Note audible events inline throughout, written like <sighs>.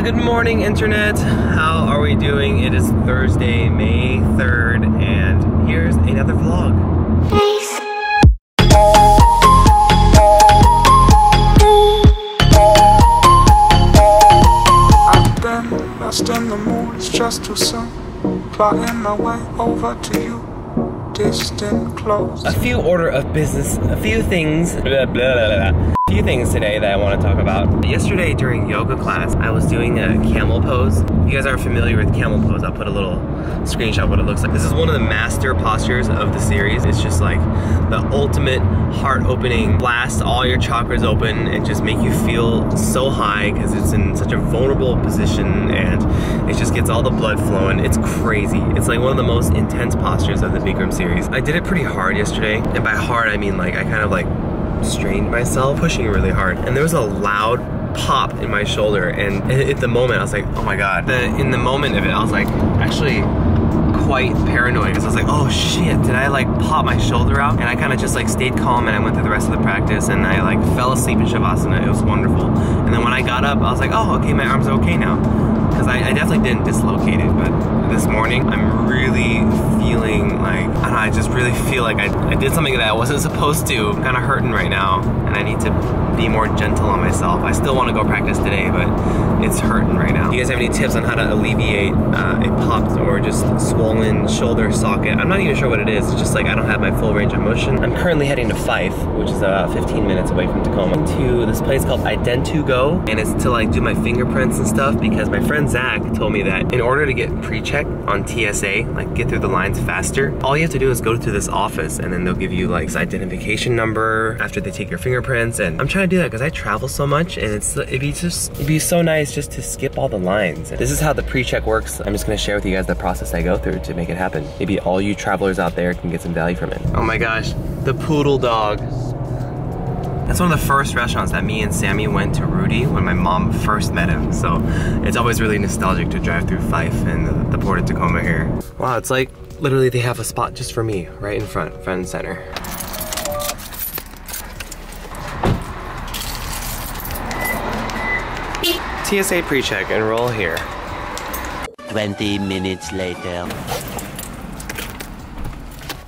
Uh, good morning, Internet. How are we doing? It is Thursday, May 3rd, and here's another vlog. I've been lost in the mood, it's just too soon. Plotting my way over to you, distant close. A few order of business, a few things, blah, blah, blah, few things today that I want to talk about. Yesterday during yoga class, I was doing a camel pose. You guys aren't familiar with camel pose, I'll put a little screenshot of what it looks like. This is one of the master postures of the series. It's just like the ultimate heart opening, blast all your chakras open and just make you feel so high because it's in such a vulnerable position and it just gets all the blood flowing. It's crazy. It's like one of the most intense postures of the Bikram series. I did it pretty hard yesterday, and by hard I mean like I kind of like strained myself, pushing really hard. And there was a loud pop in my shoulder and at the moment I was like, oh my god. The, in the moment of it, I was like actually quite paranoid because I was like, oh shit, did I like pop my shoulder out? And I kind of just like stayed calm and I went through the rest of the practice and I like fell asleep in Shavasana. It was wonderful. And then when I got up, I was like, oh, okay, my arm's okay now. Because I, I definitely didn't dislocate it, but this morning I'm really feeling like, I know, I just really feel like I, I did something that I wasn't supposed to. I'm kind of hurting right now and I need to be more gentle on myself. I still want to go practice today, but it's hurting right now. Do you guys have any tips on how to alleviate uh, a popped or just swollen shoulder socket? I'm not even sure what it is. It's just like I don't have my full range of motion. I'm currently heading to Fife, which is about 15 minutes away from Tacoma, to this place called IdentoGO, and it's to like do my fingerprints and stuff because my friend Zach told me that in order to get pre-check on TSA, like get through the lines faster, all you have to do is go to this office and then they'll give you like identification number after they take your fingerprints. And I'm trying to do that because I travel so much and it's it'd be just it'd be so nice just to skip all the lines. This is how the pre-check works. I'm just gonna share with you guys the process I go through to make it happen. Maybe all you travelers out there can get some value from it. Oh my gosh, the poodle dog. That's one of the first restaurants that me and Sammy went to Rudy when my mom first met him. So it's always really nostalgic to drive through Fife and the, the port of Tacoma here. Wow, it's like literally they have a spot just for me right in front, front and center. TSA pre-check, enroll here. 20 minutes later.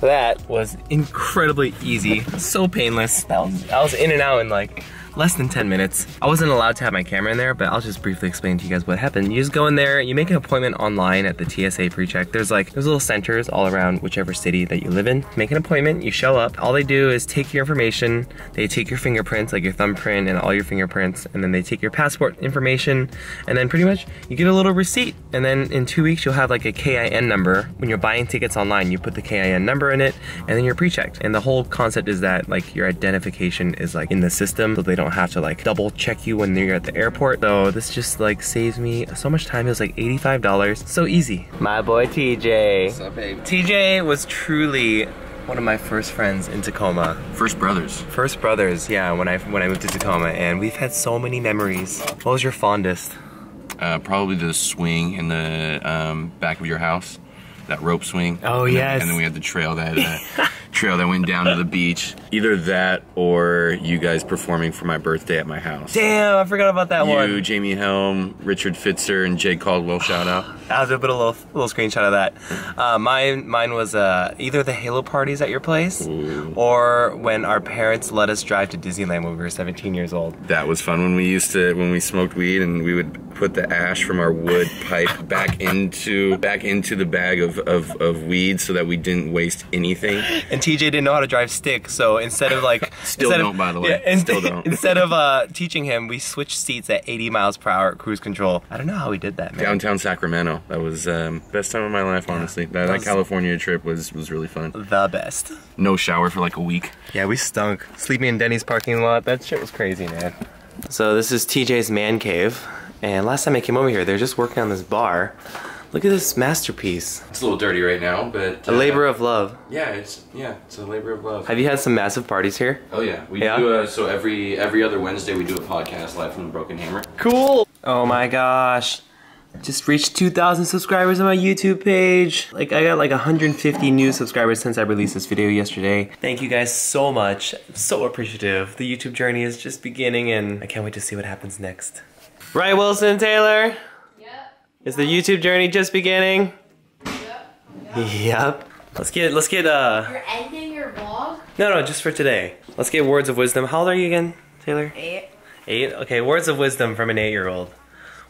That was incredibly easy, so painless. That was, I was in and out in like less than 10 minutes. I wasn't allowed to have my camera in there, but I'll just briefly explain to you guys what happened. You just go in there, you make an appointment online at the TSA pre-check. There's like, there's little centers all around whichever city that you live in. Make an appointment, you show up. All they do is take your information, they take your fingerprints, like your thumbprint and all your fingerprints, and then they take your passport information, and then pretty much you get a little receipt. And then in two weeks, you'll have like a KIN number. When you're buying tickets online, you put the KIN number in it, and then you're pre-checked. And the whole concept is that like your identification is like in the system, so they don't have to like double check you when you're at the airport. So this just like saves me so much time. It was like $85. So easy. My boy TJ. What's up, babe? TJ was truly one of my first friends in Tacoma. First Brothers. First brothers, yeah, when I when I moved to Tacoma and we've had so many memories. What was your fondest? Uh, probably the swing in the um, back of your house, that rope swing. Oh, and yes. Then, and then we had the trail that uh, <laughs> trail that went down to the beach. Either that or you guys performing for my birthday at my house. Damn, I forgot about that You, one. You, Jamie Helm, Richard Fitzer, and Jake Caldwell. Shout out. <sighs> I'll do a little little screenshot of that. Uh, mine mine was uh, either the Halo parties at your place or when our parents let us drive to Disneyland when we were 17 years old. That was fun when we used to when we smoked weed and we would put the ash from our wood pipe back into back into the bag of, of, of weed so that we didn't waste anything. And TJ didn't know how to drive stick, so instead of like <laughs> Still don't, of, by the way. in- Still don't. <laughs> instead of uh, teaching him, we switched seats at 80 miles per hour cruise control. I don't know how we did that, man. Downtown Sacramento. That was um, best time of my life, honestly. That, that was- California trip was was really fun. the best. No shower for like a week. Yeah, we stunk. Sleeping in Denny's parking lot, that shit was crazy, man. So this is TJ's man cave, and last time I came over here, they're just working on this bar. Look at this masterpiece. It's a little dirty right now, but A labor uh, of love. yeah, it's yeah, it's a labor of love. Have you had some massive parties here? Oh yeah, we Yeah? do. A, so every every other Wednesday we do a podcast live from the Broken Hammer. Cool. Oh my gosh. Just reached 2,000 subscribers on my YouTube page. Like, I got like 150 new subscribers since I released this video yesterday. Thank you guys so much. I'm so appreciative. The YouTube journey is just beginning and I can't wait to see what happens next. Right, Wilson Taylor? Yep. Is the YouTube journey just beginning? Yep. Yep. Let's get let's get uh You're ending your vlog? no no just for today. Let's get words of wisdom. How old are you again, Taylor? Eight. Eight. Okay, words of wisdom from an eight-year-old.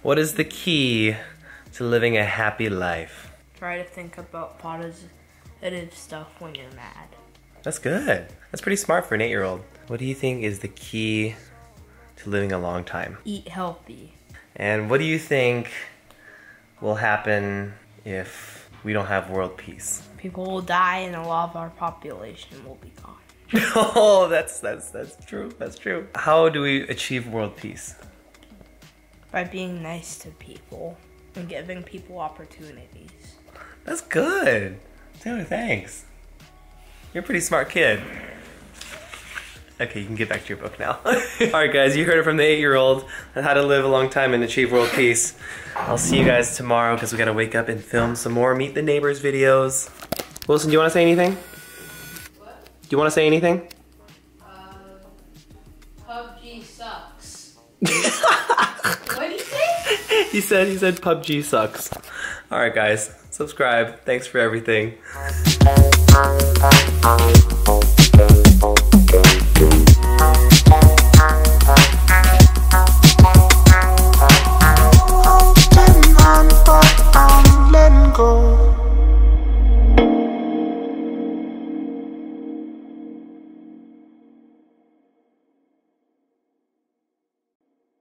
What is the key to living a happy life? Try to think about positive stuff when you're mad. That's good. That's pretty smart for an eight-year-old. What do you think is the key to living a long time? Eat healthy. And what do you think will happen if we don't have world peace? People will die and a lot of our population will be gone. <laughs> oh, that's that's that's true. That's true. How do we achieve world peace? By being nice to people and giving people opportunities. That's good. Taylor, thanks. You're a pretty smart kid. Okay, you can get back to your book now. <laughs> Alright guys, you heard it from the 8-year-old on how to live a long time and achieve world peace. I'll see you guys tomorrow because we gotta wake up and film some more Meet the Neighbors videos. Wilson, do you want to say anything? What? Do you want to say anything? Um, PUBG sucks. <laughs> what did he say? he said he said PUBG sucks. Alright guys, subscribe. Thanks for everything.